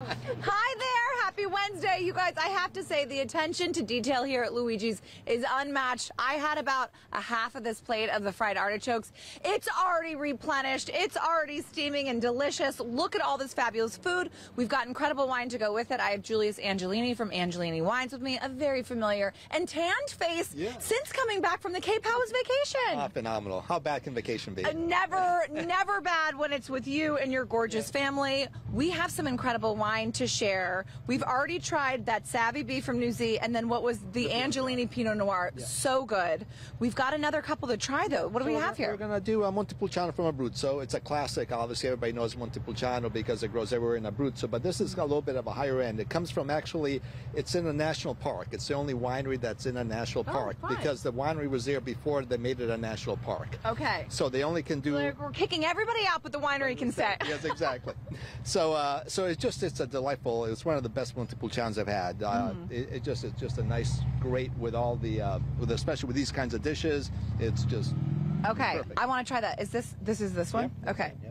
Hi there. Wednesday. You guys, I have to say the attention to detail here at Luigi's is unmatched. I had about a half of this plate of the fried artichokes. It's already replenished. It's already steaming and delicious. Look at all this fabulous food. We've got incredible wine to go with it. I have Julius Angelini from Angelini Wines with me, a very familiar and tanned face Yeah. since coming back from the Cape. How was vacation? Ah, phenomenal. How bad can vacation be? Uh, never, never bad when it's with you and your gorgeous family. We have some incredible wine to share. We've already tried that Savvy Bee from New Z, and then what was the Angelini Pinot Noir. So good. We've got another couple to try though. What do we So have we're, here? We're going to do a Montepulciano from Abruzzo. It's a classic. Obviously, everybody knows Montepulciano because it grows everywhere in Abruzzo. But this is a little bit of a higher end. It comes from actually, it's in a national park. It's the only winery that's in a national park Oh, because the winery was there before they made it a national park. Okay. So they only can do. We're, we're kicking everybody out, but the winery can stay. yes, exactly. So, uh, so it's just it's a delightful. It's one of the best Montepulcianos I've had. Uh, Mm-hmm. it, it just it's just a nice, great with all the uh, with especially with these kinds of dishes. It's just Okay, Perfect. I want to try that. Is this this is this one? Yeah. Okay. Yeah.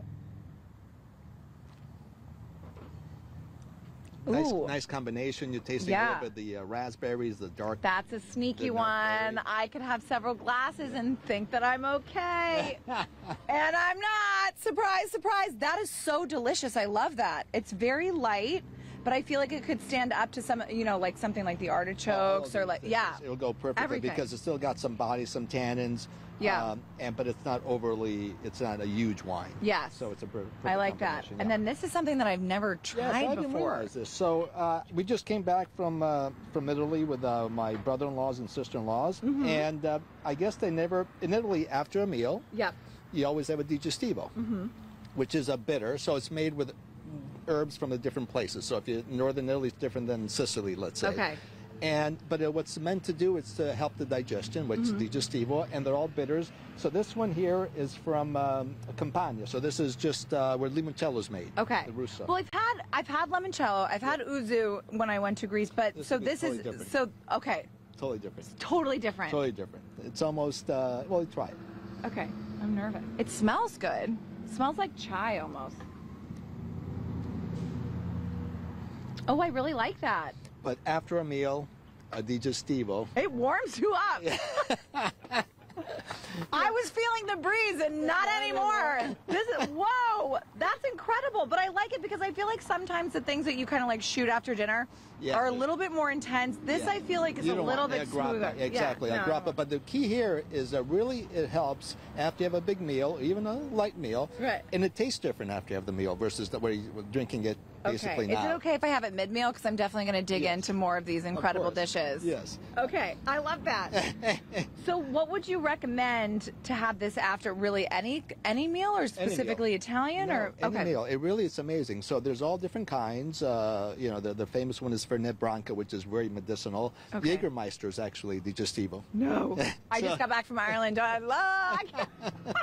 Nice, nice combination. You're tasting a little bit of the uh, raspberries, the dark. That's a sneaky one. I could have several glasses and think that I'm okay. and I'm not. Surprise, surprise. That is so delicious. I love that. It's very light, but I feel like it could stand up to some, you know, like something like the artichokes or like, yeah. It'll go perfectly Everything. because it's still got some body, some tannins. Yeah. Um, and but it's not overly. It's not a huge wine. Yes. So it's a. per- perfect I like that. combination, And then this is something that I've never Yes, tried I didn't before. this. So uh, we just came back from uh, from Italy with uh, my brother-in-laws and sister-in-laws, Mm-hmm. and uh, I guess they never in Italy after a meal Yep. you always have a digestivo, Mm-hmm. which is a bitter. So it's made with herbs from the different places. So if you northern Italy is different than Sicily, let's say. Okay. And but uh, what's meant to do is to help the digestion, which Mm-hmm. is digestivo, and they're all bitters. So this one here is from um, Campania. So this is just uh, where limoncello is made. Okay. The Russo. Well, I've had I've had limoncello. I've had ouzo when I went to Greece, but This so this totally is different. so okay, totally different. totally different. Totally different. It's almost uh, well, try it. Okay, I'm nervous. It smells good. It smells like chai almost. Oh, I really like that. But after a meal, a digestivo. It warms you up. I was feeling the breeze and not anymore. This is whoa, that's incredible. But I like it because I feel like sometimes the things that you kind of like shoot after dinner Yeah. are a little bit more intense. This Yeah. I feel like is You a little bit smoother. Exactly, Yeah, no. grappa. But the key here is that really it helps after you have a big meal, even a light meal, Right. and it tastes different after you have the meal versus the way you're drinking it basically Okay. Is it okay if I have it mid meal? Because I'm definitely going to dig Yes. into more of these incredible course. dishes. Yes. Okay, I love that. so, what would you recommend to have this after? Really, any any meal or specifically meal. Italian No, or any okay? meal. It really is amazing. So there's all different kinds. Uh, you know, the, the famous one is Fernet Branca, which is very medicinal. Okay. Jägermeister is actually the digestivo. No, I just got back from Ireland. I love.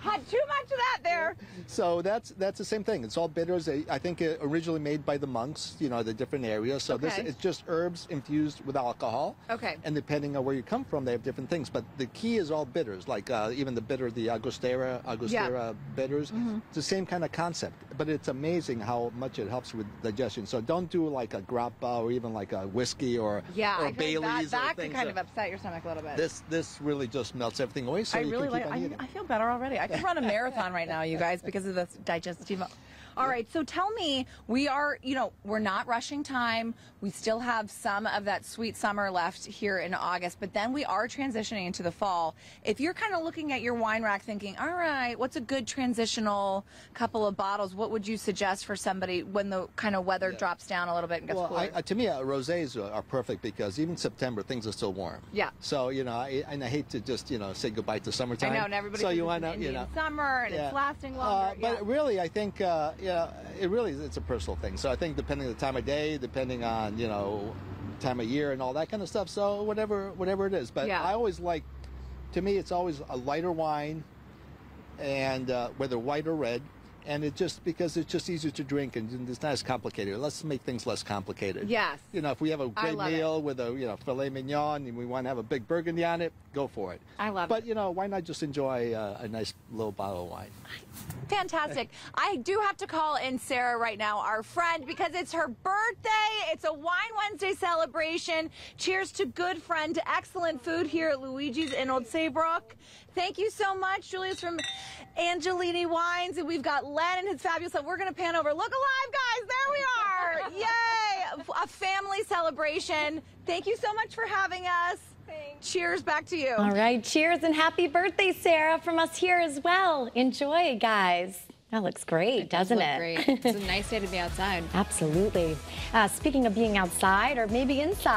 Had too much of that there. So that's that's the same thing. It's all bitters. I think uh, originally made by the monks. You know, the different areas. So this Okay. it's just herbs infused with alcohol. Okay. And depending on where you come from, they have different things. But the key is all bitters. Like uh, even the bitter, the Angostura, Angostura bitters. Mm-hmm. It's the same kind of concept. But it's amazing how much it helps with digestion. So don't do like a grappa or even like a whiskey or Yeah, or Bailey's that, that could kind of upset your stomach a little bit. This this really just melts everything away. So I you really can like. I. I feel better already. I could run a marathon right now, you guys, because of this digestivo. All right, so tell me, we are, you know, we're not rushing time. We still have some of that sweet summer left here in August, but then we are transitioning into the fall. If you're kind of looking at your wine rack thinking, all right, what's a good transitional couple of bottles? What would you suggest for somebody when the kind of weather Yeah. drops down a little bit and gets Well, cooler? I, uh, to me, uh, rosés are, perfect because even September things are still warm. Yeah. So you know, I, and I hate to just you know say goodbye to summertime. I know, and everybody So you want to you know. summer and yeah. it's lasting Uh, longer. but yeah. really, I think uh, yeah, it really is, it's a personal thing. So I think depending on the time of day, depending on you know time of year and all that kind of stuff. So whatever whatever it is. But Yeah. I always like, to me, it's always a lighter wine, and uh, whether white or red. and it just because it's just easier to drink and it's not as complicated. Let's make things less complicated. Yes. You know, if we have a great love it. meal with a you know filet mignon and we want to have a big burgundy on it, go for it. I love it. But you know, why not just enjoy uh, a nice little bottle of wine? Fantastic. I do have to call in Sarah right now, our friend, because it's her birthday. It's a Wine Wednesday celebration. Cheers to good friend, excellent food here at Luigi's in Old Saybrook. Thank you so much, Julius from Angelini Wines. And we've got Len and his fabulous stuff. We're going to pan over. Look alive, guys. There we are. Yay. A family celebration. Thank you so much for having us. Cheers back to you. All right, cheers and happy birthday, Sarah, from us here as well. Enjoy, guys. That looks great, doesn't Look it? great. It's a nice day to be outside. Absolutely. Uh, speaking of being outside or maybe inside.